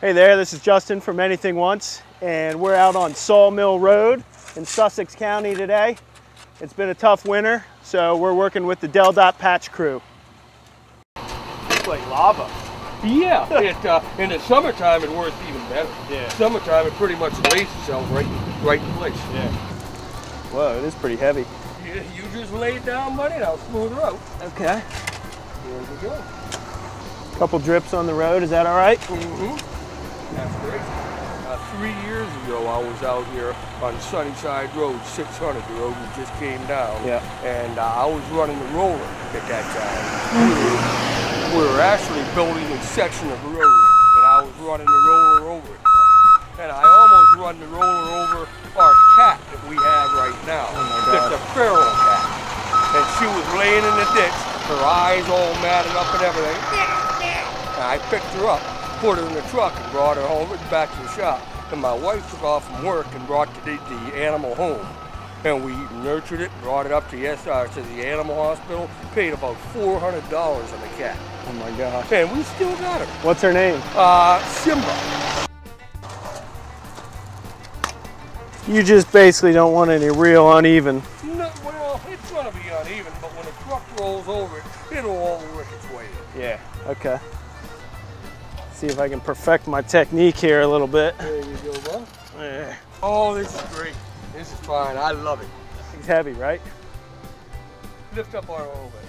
Hey there, this is Justin from Anything Once, and we're out on Sawmill Road in Sussex County today. It's been a tough winter, so we're working with the DelDOT Patch crew. It's like lava. Yeah, it, uh, in the summertime it works even better. Yeah. Summertime it pretty much lays itself right, right in place. Yeah. Whoa, it is pretty heavy. You, you just lay it down, buddy, and I'll smooth her out. Okay. Here we go. Couple drips on the road, is that all right? Mm-hmm. Three years ago, I was out here on Sunnyside Road, 600, the road we just came down. Yeah. And uh, I was running the roller at that time. We were, we were actually building a section of road, and I was running the roller over it. And I almost run the roller over our cat that we have right now. Oh. It's a feral cat. And she was laying in the ditch, her eyes all matted up and everything. And I picked her up, put her in the truck, and brought her home and back to the shop. And my wife took off from work and brought the, the animal home. And we nurtured it, brought it up to the SR, to the animal hospital, paid about $400 on the cat. Oh my gosh. And we still got her. What's her name? Uh, Simba. You just basically don't want any real uneven. No, well, it's gonna be uneven, but when a truck rolls over it, it'll all work its way in. Yeah. Okay. See if I can perfect my technique here a little bit. There you go, bud. Yeah. Oh, this is great. This is fine. I love it. It's heavy, right? Lift up our own bit.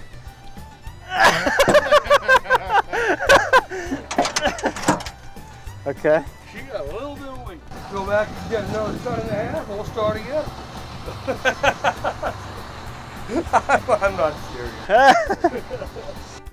Okay. She got a little bit of weight. Go back and get another ton and a half, we'll start again. I'm not serious.